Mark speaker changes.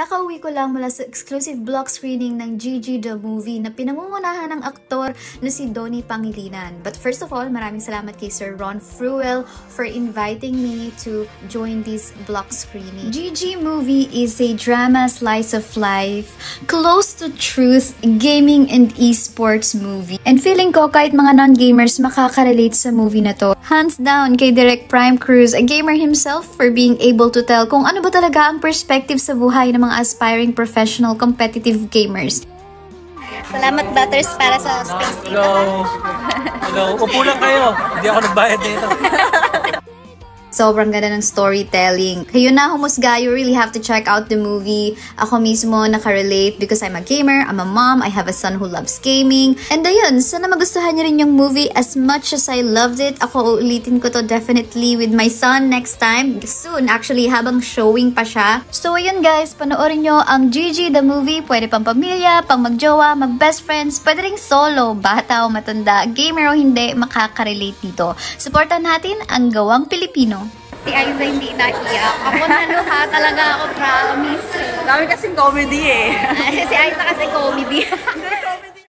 Speaker 1: Kakauwi ko lang mula sa exclusive block screening ng Gigi the Movie na pinangungunahan ng aktor na si Donnie Pangilinan. But first of all, maraming salamat kay Sir Ron Fruel for inviting me to join this block screening. Gigi Movie is a drama slice of life, close to truth, gaming and esports movie. And feeling ko kahit mga non-gamers makaka-relate sa movie na to. Hands down kay Direct Prime Cruz, a gamer himself for being able to tell kung ano ba talaga ang perspective sa buhay ng mga mga aspiring professional competitive gamers.
Speaker 2: Salamat Butters para sa space dito.
Speaker 3: Hello. Hello. Upo lang kayo. Hindi ako nagbayad dito.
Speaker 1: Sobrang ganda ng storytelling. Kayo na humusga, you really have to check out the movie. Ako mismo nakarelate because I'm a gamer, I'm a mom, I have a son who loves gaming. And ayun, sana magustuhan niyo rin yung movie as much as I loved it. Ako uulitin ko to definitely with my son next time. Soon, actually, habang showing pa siya. So ayun guys, panoorin nyo ang Gigi the movie. Pwede pang pamilya, pang magjowa, mag best friends, pwede ring solo, bata o matanda, gamer o hindi, makaka-relate dito. Supportan natin ang gawang Pilipino.
Speaker 2: Si Aiza hindi naiyak. Ako naluha talaga ako, promise.
Speaker 4: Dami kasing comedy eh.
Speaker 2: si Aiza.